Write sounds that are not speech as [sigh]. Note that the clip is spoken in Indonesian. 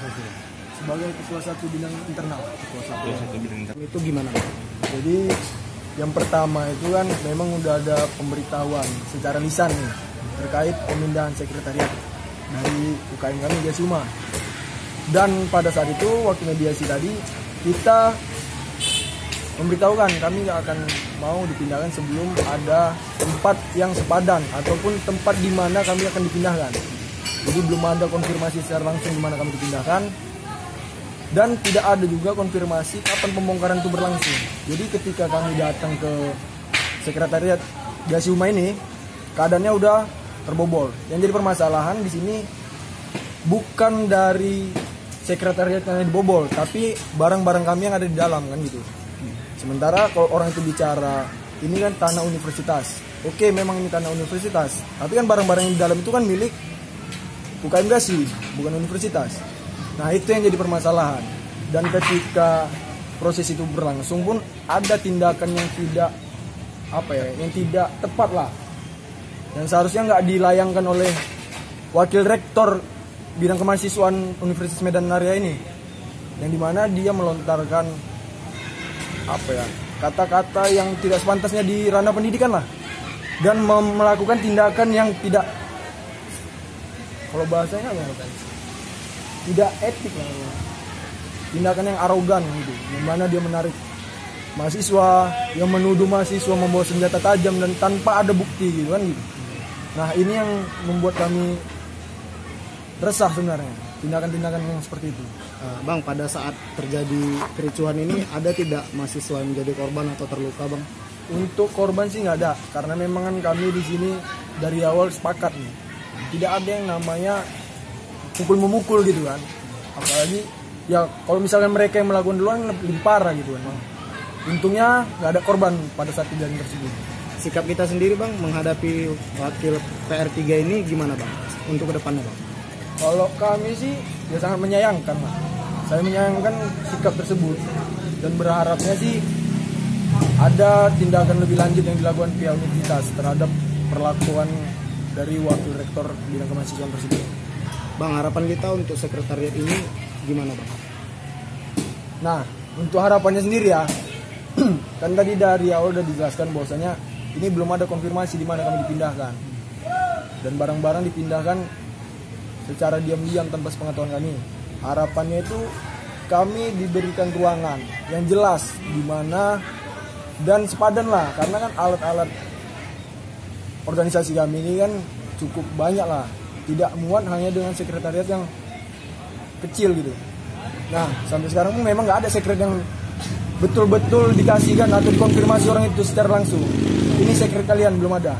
Bang? sebagai ketua satu bidang internal. Ketua satu satu bidang internal. Itu gimana? Jadi yang pertama itu kan memang udah ada pemberitahuan secara lisan nih terkait pemindahan sekretariat dari UKM kami Gasuma. Dan pada saat itu waktu mediasi tadi kita memberitahukan kami nggak akan mau dipindahkan sebelum ada tempat yang sepadan ataupun tempat di mana kami akan dipindahkan. Jadi belum ada konfirmasi secara langsung di mana kami dipindahkan dan tidak ada juga konfirmasi kapan pembongkaran itu berlangsung. Jadi ketika kami datang ke sekretariat Gasuma ini, keadaannya udah terbobol. Yang jadi permasalahan di sini bukan dari sekretariat yang dibobol, tapi barang-barang kami yang ada di dalam kan gitu. Sementara kalau orang itu bicara ini kan tanah universitas. Oke, memang ini tanah universitas, tapi kan barang-barang yang di dalam itu kan milik UKM Gasi, bukan universitas. Nah, itu yang jadi permasalahan. Dan ketika proses itu berlangsung pun ada tindakan yang tidak apa ya, yang tidak tepat lah. Dan seharusnya nggak dilayangkan oleh wakil rektor bidang kemahasiswaan Universitas Medan Raya ini, yang di mana dia melontarkan apa ya kata-kata yang tidak sepantasnya di ranah pendidikan lah dan melakukan tindakan yang tidak kalau bahasanya apa ya? tidak etik lah ya. tindakan yang arogan gitu yang mana dia menarik mahasiswa yang menuduh mahasiswa membawa senjata tajam dan tanpa ada bukti gitu kan gitu nah ini yang membuat kami resah sebenarnya tindakan-tindakan yang seperti itu Eh, bang, pada saat terjadi kericuhan ini ada tidak mahasiswa yang menjadi korban atau terluka, Bang? Untuk korban sih nggak ada, karena memang kan kami di sini dari awal sepakat nih, tidak ada yang namanya pukul memukul gitu kan. Apalagi ya kalau misalnya mereka yang melakukan duluan lebih parah gitu kan. Untungnya nggak ada korban pada saat kejadian tersebut. Sikap kita sendiri, Bang, menghadapi wakil PR3 ini gimana, Bang? Untuk ke depannya, Bang? Kalau kami sih ya sangat menyayangkan lah. Saya menyayangkan sikap tersebut dan berharapnya sih ada tindakan lebih lanjut yang dilakukan pihak universitas terhadap perlakuan dari wakil rektor bidang kemahasiswaan tersebut. Bang, harapan kita untuk sekretariat ini gimana, Bang? Nah, untuk harapannya sendiri ya, [clears throat] kan tadi dari awal udah dijelaskan bahwasanya ini belum ada konfirmasi di mana kami dipindahkan dan barang-barang dipindahkan secara diam-diam tanpa sepengetahuan kami. Harapannya itu kami diberikan ruangan yang jelas di mana dan sepadan lah karena kan alat-alat organisasi kami ini kan cukup banyak lah. Tidak muat hanya dengan sekretariat yang kecil gitu. Nah sampai sekarang memang nggak ada sekret yang betul-betul dikasihkan atau dikonfirmasi orang itu secara langsung. Ini sekret kalian belum ada